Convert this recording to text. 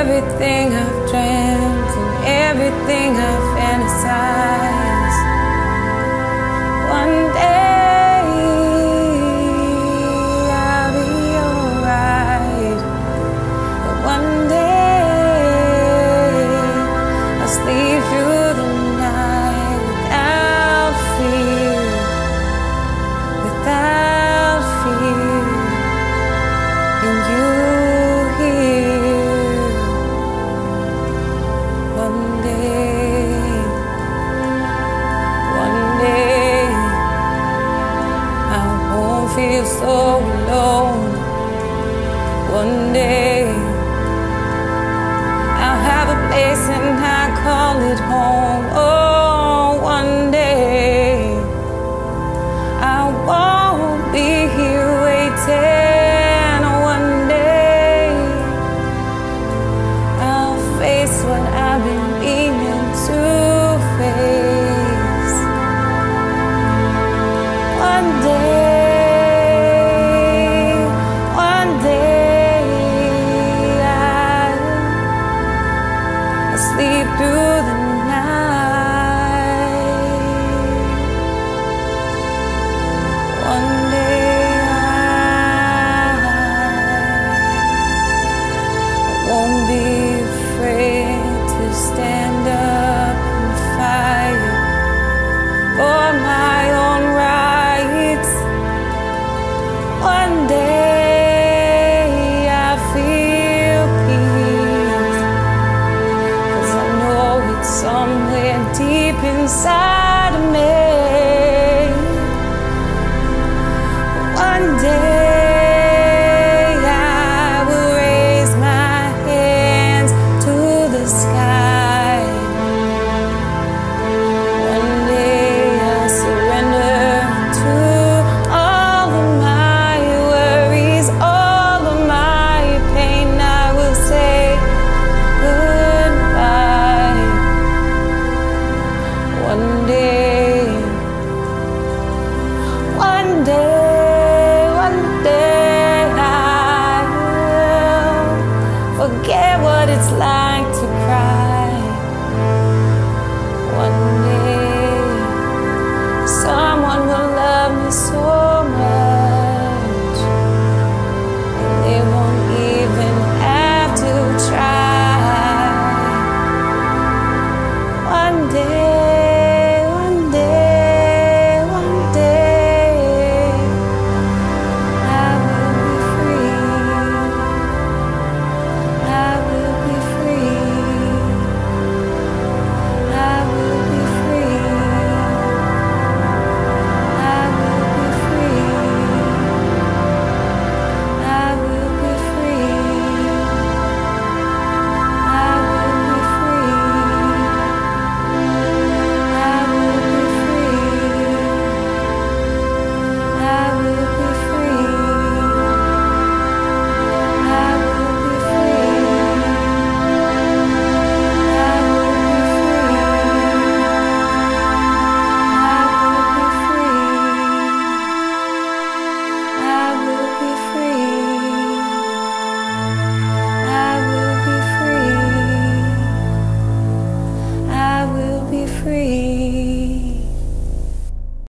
everything I've dreamed and everything I've fantasized. Alone. One day I'll have a place and I call it home. inside. what it's like.